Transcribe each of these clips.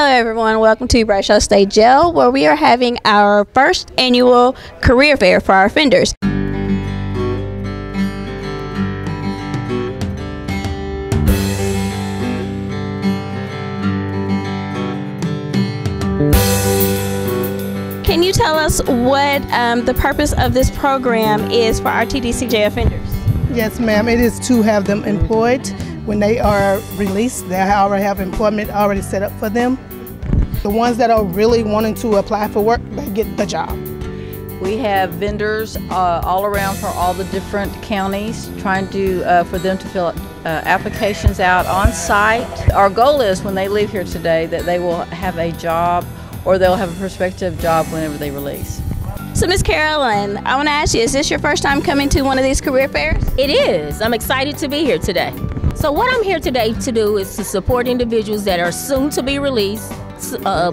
Hello, everyone. Welcome to Bradshaw State Jail, where we are having our first annual career fair for our offenders. Can you tell us what um, the purpose of this program is for our TDCJ offenders? Yes, ma'am. It is to have them employed when they are released. They already have employment already set up for them. The ones that are really wanting to apply for work, they get the job. We have vendors uh, all around for all the different counties, trying to uh, for them to fill uh, applications out on site. Our goal is when they leave here today that they will have a job or they'll have a prospective job whenever they release. So, Ms. Carolyn, I want to ask you: Is this your first time coming to one of these career fairs? It is. I'm excited to be here today. So, what I'm here today to do is to support individuals that are soon to be released uh,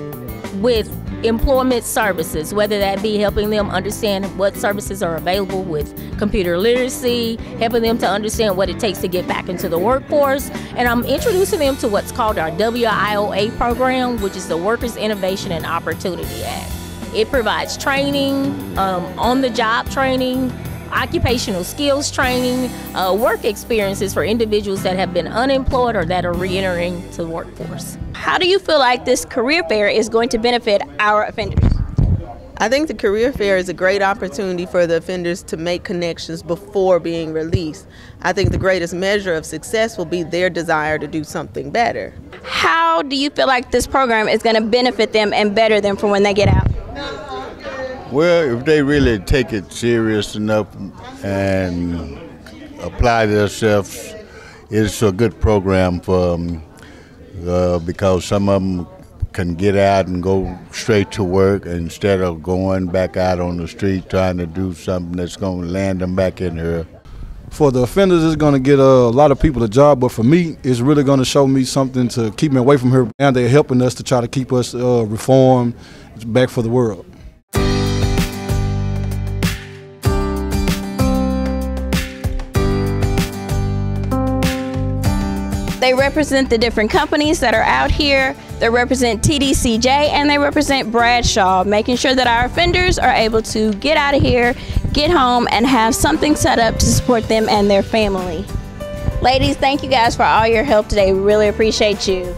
with employment services, whether that be helping them understand what services are available with computer literacy, helping them to understand what it takes to get back into the workforce, and I'm introducing them to what's called our WIOA program, which is the Workers Innovation and Opportunity Act. It provides training, um, on the job training, occupational skills training, uh, work experiences for individuals that have been unemployed or that are reentering to the workforce. How do you feel like this career fair is going to benefit our offenders? I think the career fair is a great opportunity for the offenders to make connections before being released. I think the greatest measure of success will be their desire to do something better. How do you feel like this program is going to benefit them and better them for when they get out? Well, if they really take it serious enough and apply themselves, it's a good program for them uh, because some of them can get out and go straight to work instead of going back out on the street trying to do something that's going to land them back in here. For the offenders, it's going to get a lot of people a job, but for me, it's really going to show me something to keep me away from here, and they're helping us to try to keep us uh, reformed back for the world. They represent the different companies that are out here. They represent TDCJ and they represent Bradshaw, making sure that our offenders are able to get out of here, get home, and have something set up to support them and their family. Ladies, thank you guys for all your help today. We really appreciate you.